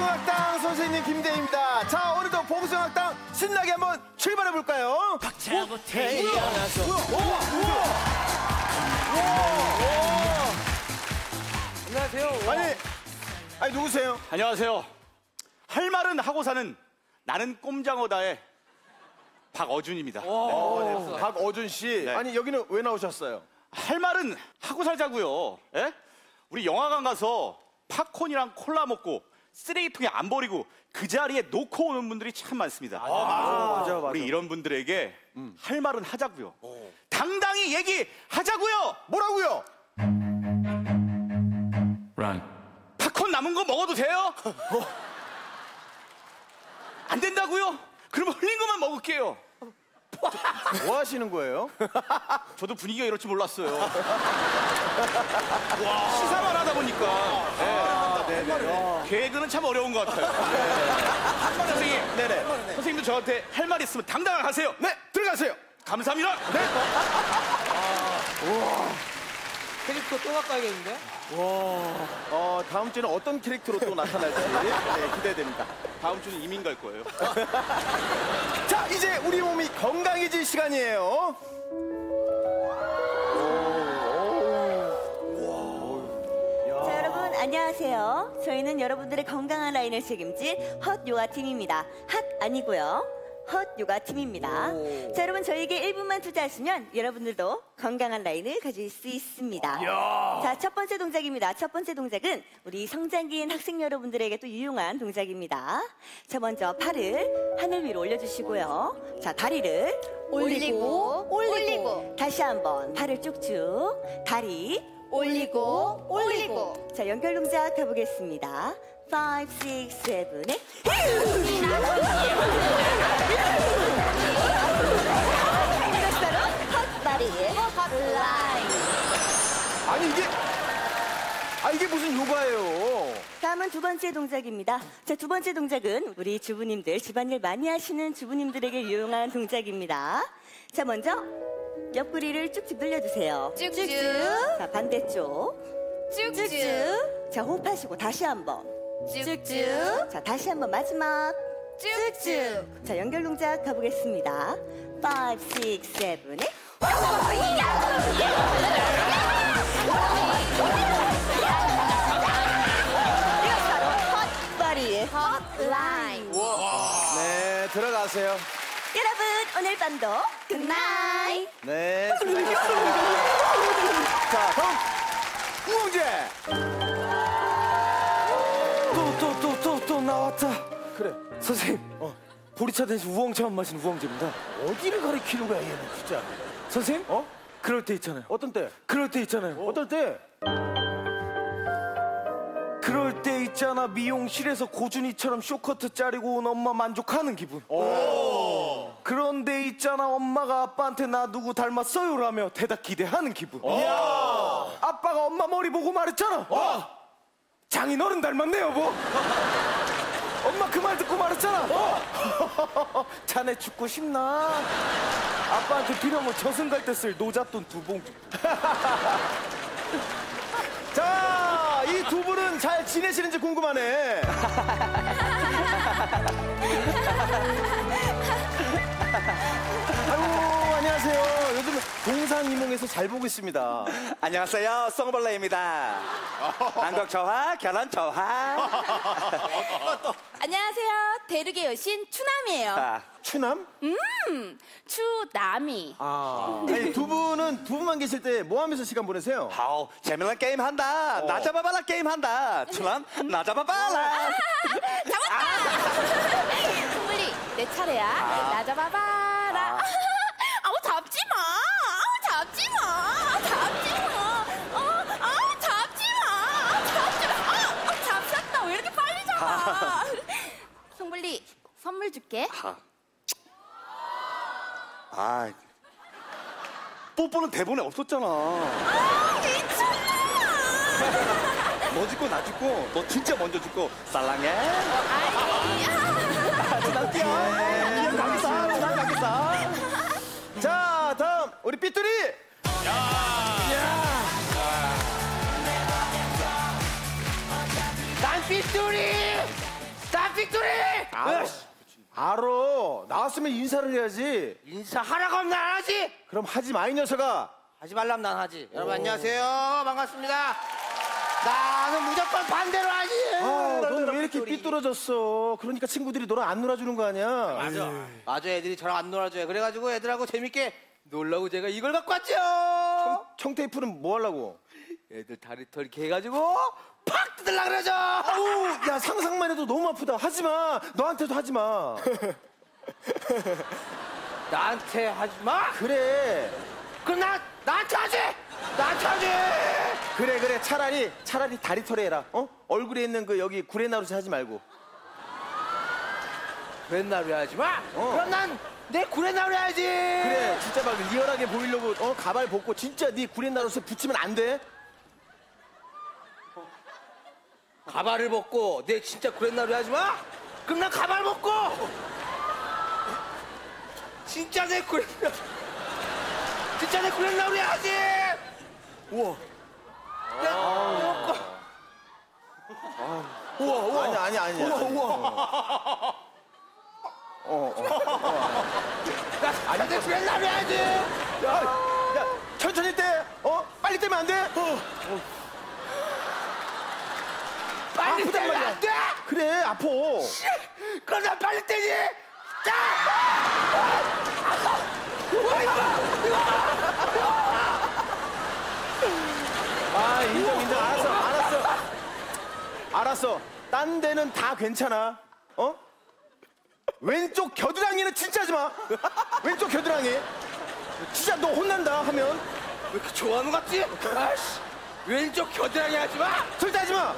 보수학당 선생님 김대입니다. 자, 오늘도 보수학당 신나게 한번 출발해 볼까요? 태어나서 안녕하세요. 아니, 아니 누구세요? 안녕하세요. 할 말은 하고 사는 나는 꼼장어다의 박어준입니다. 네. 박어준 씨. 네. 아니 여기는 왜 나오셨어요? 할 말은 하고 살자고요. 예? 우리 영화관 가서 팝콘이랑 콜라 먹고 쓰레기통에 안 버리고 그 자리에 놓고 오는 분들이 참 많습니다. 맞아, 맞아. 우리 이런 분들에게 할 말은 하자고요. 당당히 얘기하자고요. 뭐라고요? 팝콘 남은 거 먹어도 돼요? 안 된다고요? 그럼 흘린 것만 먹을게요. 뭐 하시는 거예요? 저도 분위기가 이럴 줄 몰랐어요. 와, 시사만 하다 보니까. 아, 네네. 계획은 참 어려운 것 같아요. 네. 선생님, 네네. 선생님도 저한테 할 말 있으면 당당하게 하세요. 네, 들어가세요. 감사합니다. 캐릭터 또 바꿔야겠는데? 어, 다음 주는 어떤 캐릭터로 또 나타날지 네, 기대됩니다. 다음 주는 이민 갈 거예요. 자, 이제 우리 몸이 건강해질 시간이에요. 안녕하세요. 저희는 여러분들의 건강한 라인을 책임진 헛 요가 팀입니다. 핫 아니고요. 헛 요가 팀입니다. 자, 여러분 저희에게 1분만 투자하시면 여러분들도 건강한 라인을 가질 수 있습니다. 자, 첫 번째 동작입니다. 첫 번째 동작은 우리 성장기인 학생 여러분들에게 또 유용한 동작입니다. 자, 먼저 팔을 하늘 위로 올려주시고요. 자, 다리를 올리고, 올리고. 다시 한번 팔을 쭉쭉 다리 올리고 올리고 자, 연결 동작 가보겠습니다. 5, 6, 7, 8. 이것 바로 헛다리의 헛라인. 아니 이게 아 이게 무슨 요가예요? 다음은 두 번째 동작입니다. 자, 두 번째 동작은 우리 주부님들, 집안일 많이 하시는 주부님들에게 유용한 동작입니다. 자, 먼저 옆구리를 쭉쭉 늘려주세요. 쭉쭉. 자, 반대쪽. 쭉쭉 자, 호흡하시고 다시 한 번. 쭉쭉 자, 다시 한번 마지막. 쭉쭉 자, 연결 동작 가보겠습니다. 5, 6, 7, 8. 이것 바로 헛바리의 헛라인. 네 들어가세요. 여러분, 오늘 밤도 Good night. 네. 자 다음 우엉재. 또또 또 또 또 나왔다. 그래 선생님, 어, 보리차 대신 우엉차만 마시는 우엉재입니다. 어디를 가리키는 거야 얘는 진짜. 선생님? 어? 그럴 때 있잖아요. 어떤 때? 그럴 때 있잖아요. 어떨 때? 그럴 때 있잖아 미용실에서 고준희처럼 쇼트커트 자르고 온 엄마 만족하는 기분. 그런데 있잖아 엄마가 아빠한테 나 누구 닮았어요 라며 대답 기대하는 기분. 아빠가 엄마 머리 보고 말했잖아. 장인어른 닮았네 여보. 엄마 그 말 듣고 말했잖아. 자네 죽고 싶나? 아빠한테 필요하면 저승 갈 때 쓸 노잣돈 두 봉지. 자, 이 두 분은 잘 지내시는지 궁금하네. 아유, 안녕하세요. 요즘 동상이몽에서 잘 보고 있습니다. 안녕하세요. 송벌레입니다. 한국 저하, 결혼 저하. 안녕하세요 대륙의 여신 추남이에요 아, 추남? 추남이 아니, 두 분은 두 분만 계실 때 뭐 하면서 시간 보내세요? 아우, 재밌는 게임 한다. 나 잡아봐라 게임 한다. 추남, 나 잡아봐라. 송블리 내 차례야. 나 잡아봐라. 아우 잡지 마. 아우 잡지 마. 잡지 마. 어, 아우 잡지 마. 아우, 잡지 마. 아, 아, 잡혔다. 왜 이렇게 빨리 잡아? 송블리 선물 줄게. 아, 뽀뽀는 대본에 없었잖아. 아 미쳤나 너 짓고 나 짓고 너 진짜 먼저 난 뛰어. 가겠어. 난 가겠어. 자, 다음 우리 삐뚤이. 난 삐뚤이 나 빅토리! 알아. 알아. 나왔으면 인사를 해야지. 인사하라고 하면 안 하지? 그럼 하지 마, 이 녀석아. 하지 말라면 난 하지. 여러분 안녕하세요. 반갑습니다. 나는 무조건 반대로 하지. 아, 넌왜 이렇게 삐뚤어졌어? 그러니까 친구들이 너랑 안 놀아주는 거 아니야? 맞아. 맞아. 애들이 저랑 안 놀아줘요. 그래가지고 애들하고 재밌게 놀라고 제가 이걸 갖고 왔죠. 청테이프는 뭐 하려고? 애들 다리 털 이렇게 해가지고 팍 뜯으려 그러죠. 아우, 야, 상상만 해도 너무 아프다. 하지 마. 너한테도 하지 마. 나한테 하지 마. 그래. 그럼 나 나한테 하지. 나한테 하지. 그래, 그래. 차라리, 차라리 다리 털에 해라. 어? 얼굴에 있는 그 여기 구레나루새 하지 말고. 구레나루 하지 마. 어. 그럼 난 내 구레나루 해야지. 그래, 진짜 막 리얼하게 보이려고, 어? 가발 벗고, 진짜 네 구레나루새 붙이면 안 돼? 가발을 벗고 내 진짜 구레나루 하지 마. 그럼 난 가발 벗고 진짜 내 구레나루 진짜 내 구레나루 해야지. 우와. 우와, 우와. 아니, 아니, 아니. 우와, 우와. 어, 어. 나, 내 구레나루 해야지. 야, 야, 천천히 떼. 어? 빨리 떼면 안 돼? 빨리 떼면 말이야. 안 돼. 그래, 아파. 그럼 난 빨리 떼지. 자. 아, 인정, 인정. 알았어, 알았어. 알았어. 딴 데는 다 괜찮아. 어? 왼쪽 겨드랑이는 진짜 하지 마. 왼쪽 겨드랑이. 진짜 너 혼난다 하면 왜 이렇게 좋아하는 것 같지? 아씨. 왼쪽 겨드랑이 하지 마. 절대 하지 마.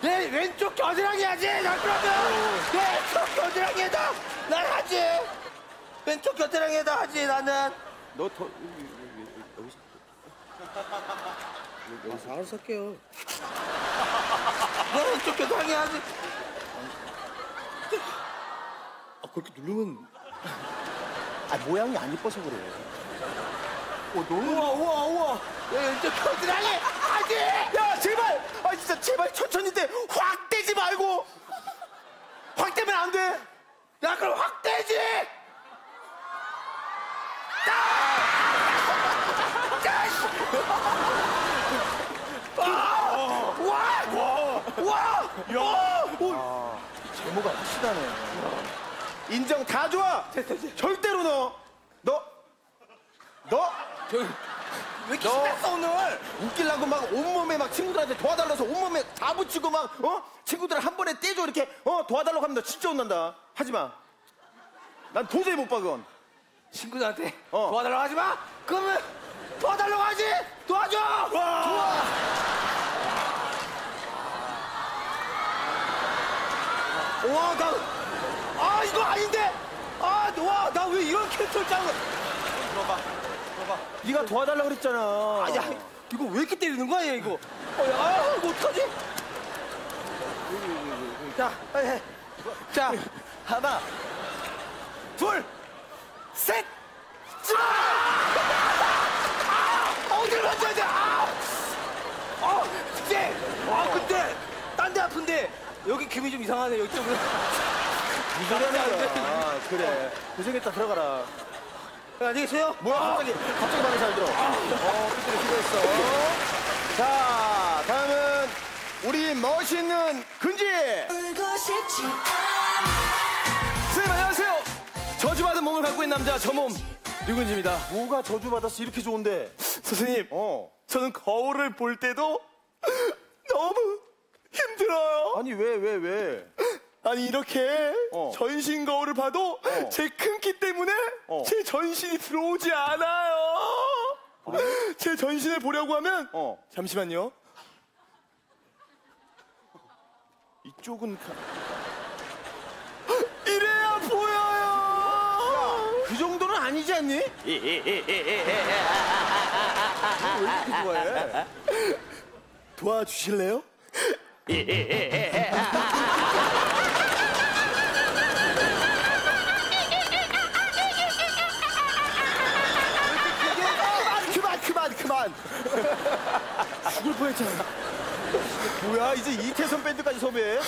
내 왼쪽 겨드랑이 하지. 나 그러면 내 왼쪽 겨드랑이에다 난 하지. 왼쪽 겨드랑이에다 하지 나는. 너 더, 알아서 할게요. 너 왼쪽 겨드랑이 하지. 아, 그렇게 누르면. 아, 모양이 안 이뻐서 그래. 어, 너무. 우와, 우와, 우와. 내 왼쪽 겨드랑이 하지. 야, 제발! 아, 진짜 제발 천천히 떼. 확 떼지 말고. 확 떼면 안 돼. 야 그럼 확 떼지. 제 확실하네. 인정 다 좋아. 절대로 너, 너, 너왜 이렇게 신났어 오늘? 웃기려고 막 온몸에 막 친구들한테 도와달라서 온몸에 다 붙이고 막 어? 친구들 한 번에 떼줘 이렇게 어 도와달라고 하면 너 진짜 혼난다. 하지 마. 난 도저히 못봐 그건. 친구들한테 어. 도와달라고 하지 마. 그러면 도와달라고 하지. 도와줘. 와, 나, 아, 이거 아닌데? 아, 와, 나 왜 이런 캐릭터를 짜는 거야? 네가 도와달라고 그랬잖아. 아, 야, 이거 왜 이렇게 때리는 거야, 얘, 이거? 어, 야, 아, 이거 어떡하지? 자, 에, 에. 자, 하나, 둘, 셋! 아! 어디를 만져야 돼? 아! 아, 그때! 아, 그때! 딴데 아픈데, 여기 기분이 좀 이상하네, 이쪽은. 이 소리 하는 거야. 아, 그래. 고생했다 들어가라. 안녕히 계세요. 뭐야 갑자기 갑자기 말을 잘 들어. 어, 그때 필요했어. 자, 다음은 우리 멋있는 근지. 선생님 안녕하세요. 저주받은 몸을 갖고 있는 남자 저 몸 류근지입니다. 뭐가 저주받았어 이렇게 좋은데? 선생님, 어. 저는 거울을 볼 때도 너무 힘 들어요. 아니 왜왜 왜? 아니 이렇게 어. 전신 거울을 봐도 제큰 키 때문에 어. 제 전신이 들어오지 않아요. 제 전신을 보려고 하면 어. 잠시만요. 이쪽은 가- 이래야 보여요. 그 정도는 아니지 않니? 왜 이렇게 좋아해? 도와주실래요? 그만 그만 그만. 죽을 뻔했잖아. 뭐야 이제 이태선 밴드까지 섭외해?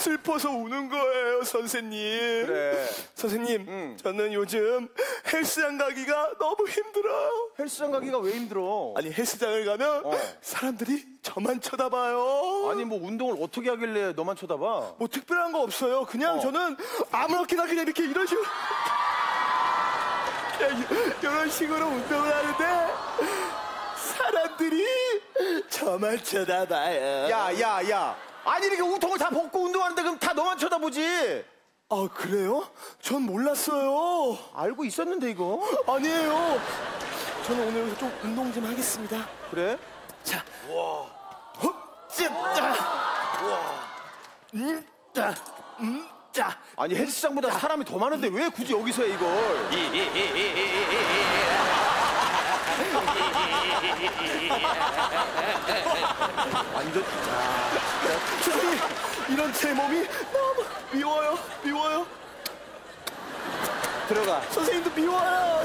슬퍼서 우는 거예요, 선생님. 그래. 선생님, 저는 요즘 헬스장 가기가 너무 힘들어요. 헬스장 가기가 왜 힘들어? 아니, 헬스장을 가면 어. 사람들이 저만 쳐다봐요. 아니 뭐 운동을 어떻게 하길래 너만 쳐다봐? 뭐 특별한 거 없어요. 그냥 어. 저는 아무렇게나 그냥 이렇게 이런 식으로. 이런 식으로 운동을 하는데 사람들이 저만 쳐다봐요. 야, 야, 야. 아니 이렇게 우통을 다 벗고 운동하는데 그럼 다 너만 쳐다보지? 아, 그래요? 전 몰랐어요. 알고 있었는데 이거. 아니에요. 저는 오늘 여기서 좀 운동 좀 하겠습니다. 그래? 자, 헛, 짜, 음, 짜, 음, 짜. 아니 헬스장보다 사람이 더 많은데 왜 굳이 여기서 해 이걸? 완전 선생님, 이런 제 몸이 너무 미워요, 미워요. 들어가. 선생님도 미워요.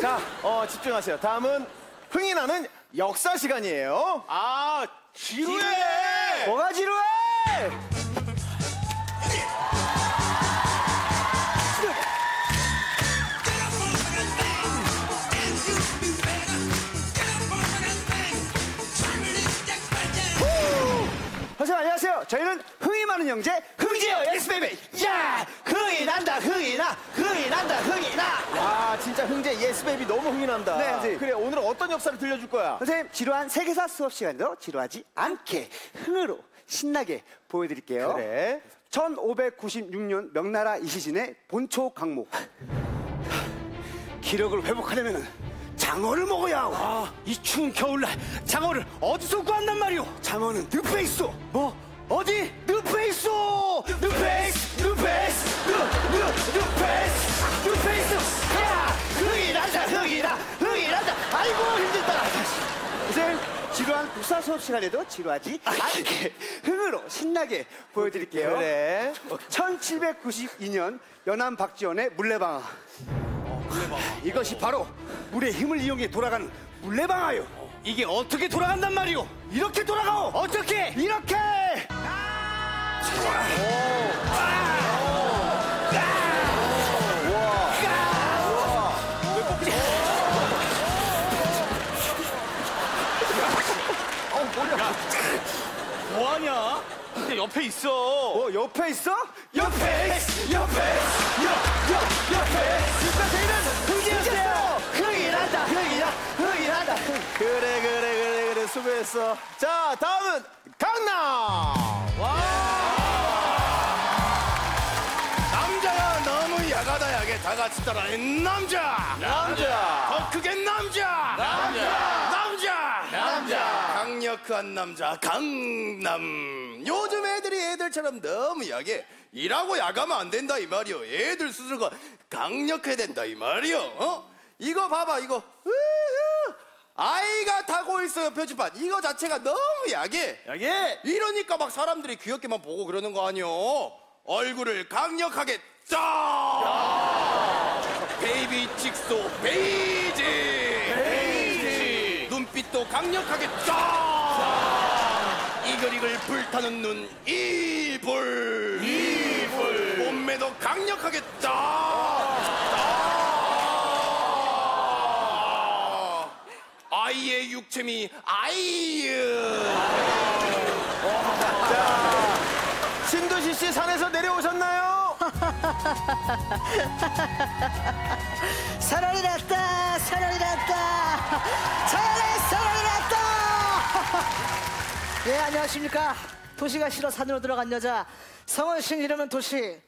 자, 어 집중하세요. 다음은 흥이 나는 역사 시간이에요. 아 지루해. 뭐가 지루해? 저희는 흥이 많은 형제 흥재요 yes baby. 야 흥이 난다 흥이 나 흥이 난다 흥이 나. 와, 진짜 흥재 yes baby 너무 흥이 난다. 네, 선생님. 그래, 오늘은 어떤 역사를 들려줄 거야? 선생님 지루한 세계사 수업 시간도 지루하지 않게 흥으로 신나게 보여드릴게요. 그래. 1596년 명나라 이시진의 본초 강목. 기력을 회복하려면 장어를 먹어야 하고 이 추운 겨울날 장어를 어디서 구한단 말이오? 장어는 늪에 있어. 뭐? 어디? 있어. 늪, 늪, 늪에 있어. 늪에 있어. 야, 흥이 난다. 흥이 나. 흥이 난다. 아이고 힘들다. 선생님 지루한 국사 수업 시간에도 지루하지 않게 흥으로 신나게 보여드릴게요. 그래. 1792년 연안 박지원의 물레방아. 이것이 바로 물의 힘을 이용해 돌아가는 물레방아요. 이게 어떻게 돌아간단 말이오? 이렇게 돌아가오. 어떻게? 이렇게. 뭐하냐? 근데 옆에 있어. 어, 옆에 있어? 옆에, 옆에, 옆, 옆, 옆에. 그러니까 저희는. 흥이 나. 흥이 난다. 그래, 그래, 그래, 그래. 수고했어. 자, 다음은 강남! 남 너무 야가다 야게 다 같이 따라하는 남자. 남자! 더 크게 남자. 남자. 남자. 남자. 강력한 남자 강남. 요즘 애들이 애들처럼 너무 야게 일하고 야가면 안 된다 이 말이요. 애들 스스로가 강력해야 된다 이 말이요. 어? 이거 봐봐 이거. 아이가 타고 있어요 표지판. 이거 자체가 너무 야게. 여기! 이러니까 막 사람들이 귀엽게만 보고 그러는 거 아니요. 얼굴을 강력하게 짜. 베이비 직소 베이지. 베이지. 눈빛도 강력하게 짜. 이글이글 불타는 눈 이불. 이불. 몸매도 강력하게 짜. 짜. 아이의 육체미 아이유. 신도시 씨 산에서 내려오셨나요? 사랑이 났다 사랑이 났다 사랑이 사랑이 났다 예 안녕하십니까 도시가 싫어 산으로 들어간 여자 성원신 이름은 도시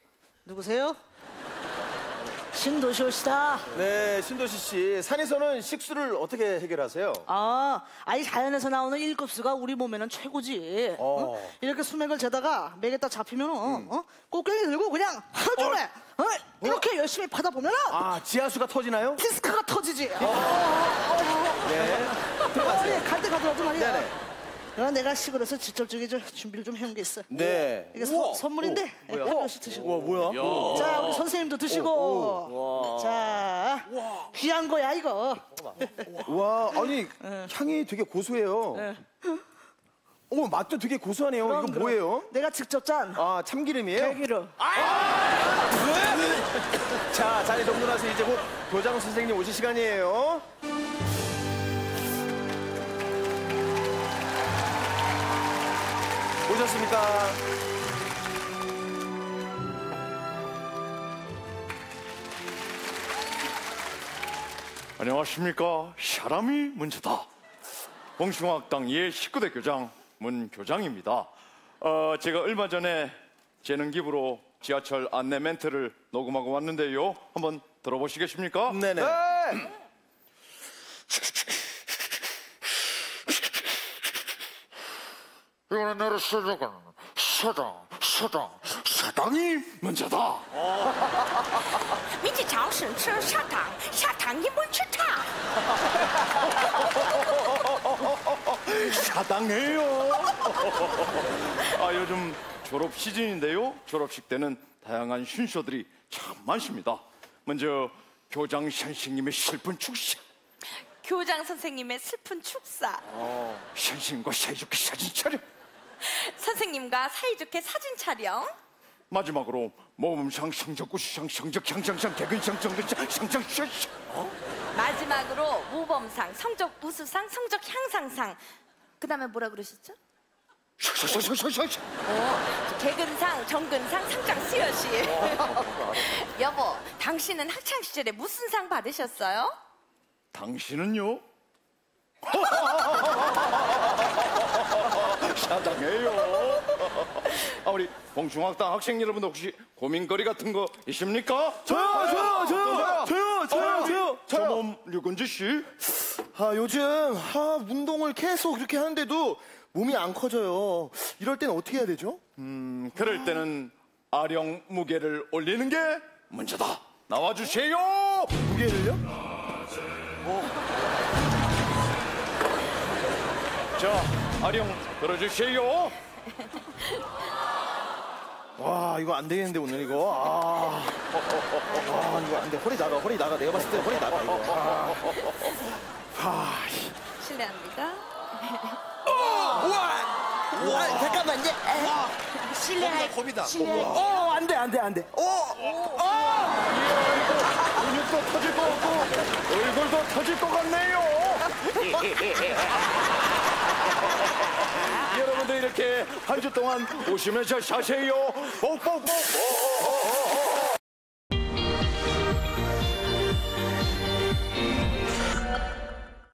누구세요? 신도시오시다 네, 신도시 씨. 산에서는 식수를 어떻게 해결하세요? 아, 아니 자연에서 나오는 일급수가 우리 몸에는 최고지. 어. 어? 이렇게 수맥을 재다가 맥에 딱 잡히면 어? 꽃갱이 들고 그냥 하루 종일 어? 이렇게 열심히 파다 보면 은 아, 지하수가 터지나요? 디스크가 터지지. 어, 어, 어, 어. 네. 어, 예, 갈때 가더라도 말이야. 네네. 이거 내가 시골에서 직접 저기 저 준비를 좀 해온 게 있어. 네. 이게 서- 선물인데 예, 한 번씩 드시고. 와 뭐야? 자 우리 선생님도 드시고. 자 귀한 거야 이거. 와 아니 향이 되게 고소해요. 오 맛도 되게 고소하네요. 그럼, 이거 그럼. 뭐예요? 내가 직접 짠 아 참기름이에요? 들기름. 자 자리 정돈하세요. 이제 곧 교장 선생님 오실 시간이에요. 오셨습니까? 안녕하십니까. 사람이 문제다. 봉숭아학당 예19대 교장 문교장입니다. 어, 제가 얼마 전에 재능 기부로 지하철 안내 멘트를 녹음하고 왔는데요. 한번 들어보시겠습니까? 네네. 이거는 나를 쓰자고 사당, 사당, 사당이 먼저다. 민지 장신 치 사당, 사당이 먼저다. 사당해요. 아 요즘 졸업 시즌인데요. 졸업식 때는 다양한 쉰쇼들이 참 많습니다. 먼저 교장 선생님의 슬픈 축사. 교장 선생님의 슬픈 축사. 어, 선생님과 사이좋게 사진 촬영. 선생님과 사이좋게 사진 촬영, 마지막으로 모범상, 성적 우수상, 성적 향상상, 개근상, 정근상, 상상, 샤 마지막으로 모범상, 성적 우수상, 성적 향상상. 그 다음에 뭐라 그러셨죠? 샤샤샤샤샤. 어, 개근상, 정근상, 상장 수여시. 여보, 당신은 학창 시절에 무슨 상 받으셨어요? 당신은요? 사당해요. 아, 우리 봉중학당 학생 여러분 혹시 고민거리 같은 거 있습니까? 저요 저요 저요 저요 저요 저요 저요. 저몸 류근지 씨. 아 요즘 아, 운동을 계속 이렇게 하는데도 몸이 안 커져요. 이럴 때는 어떻게 해야 되죠? 음, 그럴 때는 아령 무게를 올리는 게 문제다. 나와주세요. 무게를요? 자, 아령 들어주세요. 와 이거 안 되겠는데 오늘 이거 아, 아 이거 안 돼. 허리 나가 허리 나가. 내가 봤을 때 허리 나가 이거. 아. 실례합니다. 아, 잠깐만요. 실례할 겁이다. 실례. 어, 안 돼, 안 돼, 안 돼. 근육도 터질 것 같고 얼굴도 터질 것 같네요. 여러분들 이렇게 한 주 동안 오시면서 사세요. 뽁뽁뽁.